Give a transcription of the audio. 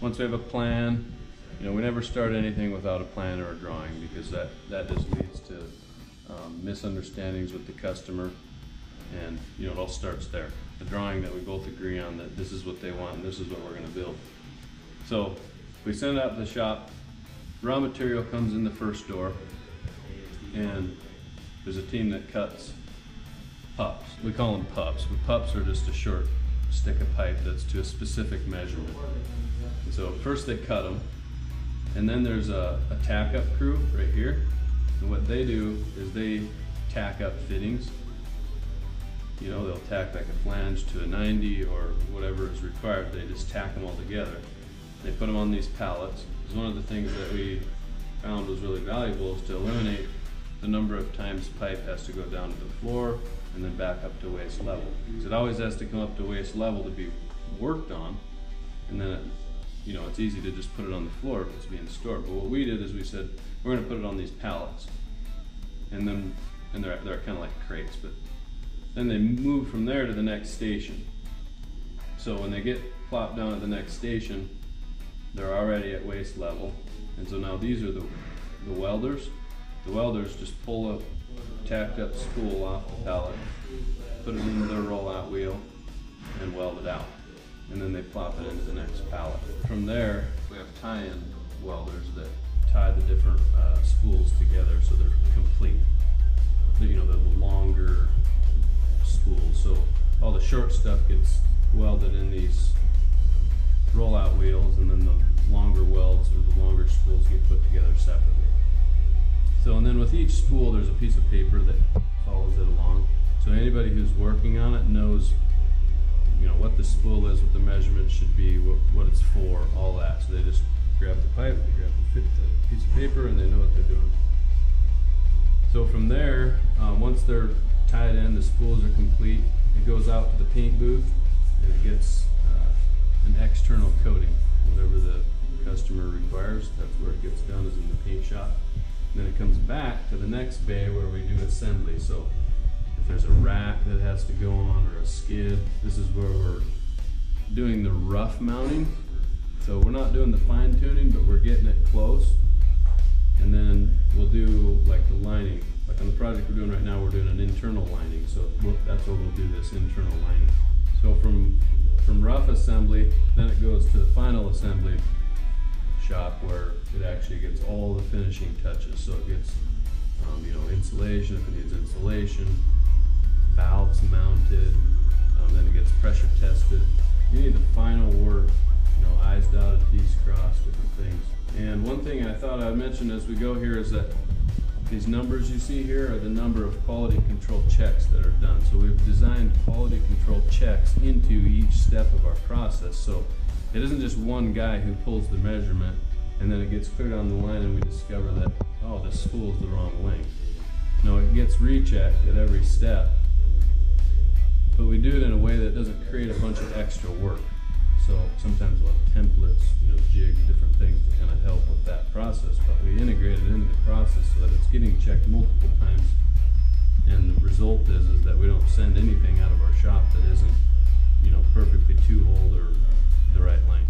once we have a plan, you know, we never start anything without a plan or a drawing because that, that just leads to um, misunderstandings with the customer. And, you know, it all starts there. The drawing that we both agree on that this is what they want and this is what we're gonna build. So we send it out to the shop, raw material comes in the first door and there's a team that cuts pups. We call them pups, but pups are just a short stick of pipe that's to a specific measurement. So first they cut them, and then there's a, a tack up crew right here. And what they do is they tack up fittings. You know, they'll tack like a flange to a 90 or whatever is required. They just tack them all together. They put them on these pallets. It's one of the things that we found was really valuable is to eliminate the number of times pipe has to go down to the floor and then back up to waist level. Because it always has to come up to waist level to be worked on, and then it, you know, it's easy to just put it on the floor if it's being stored. But what we did is we said, we're gonna put it on these pallets. And then, and they're, they're kind of like crates, but then they move from there to the next station. So when they get plopped down at the next station, they're already at waist level. And so now these are the, the welders. The welders just pull a tacked up spool off the pallet, put it into their rollout wheel, and weld it out. And then they plop it into the next pallet. From there, we have tie-in welders that tie the different uh, spools together so they're complete. The- You know, the longer spools. So all the short stuff gets welded in these rollout wheels, and then the longer welds or the longer spools get put together separately. So, and then with each spool, there's a piece of paper that follows it along. So anybody who's working on it knows, you know, what the spool is, what the measurement should be, what, what it's for, all that. So they just grab the pipe, they grab the, the piece of paper, and they know what they're doing. So from there, um, once they're tied in, the spools are complete, it goes out to the paint booth, and it gets, uh, an external coating, whatever the customer requires, that's where it gets done, is in the paint shop. Then it comes back to the next bay where we do assembly, so there's a rack that has to go on or a skid, this is where we're doing the rough mounting. So we're not doing the fine tuning, but we're getting it close. And then we'll do like the lining, like on the project we're doing right now, we're doing an internal lining, so that's where we'll do this internal lining. So from, from rough assembly, then it goes to the final assembly shop where it actually gets all the finishing touches, so it gets, um, you know, insulation, if it needs insulation, valves mounted, um, then it gets pressure tested. You need the final work, you know, I's dotted, T's crossed, different things. And one thing I thought I'd mention as we go here is that these numbers you see here are the number of quality control checks that are done. So we've designed quality control checks into each step of our process. So it isn't just one guy who pulls the measurement and then it gets cleared on the line and we discover that, oh, this spool's the wrong length. No, it gets rechecked at every step. Create a bunch of extra work. So sometimes we'll have templates, you know, jigs, different things to kind of help with that process. But we integrate it into the process so that it's getting checked multiple times. And the result is, is that we don't send anything out of our shop that isn't, you know, perfectly two-holed or the right length.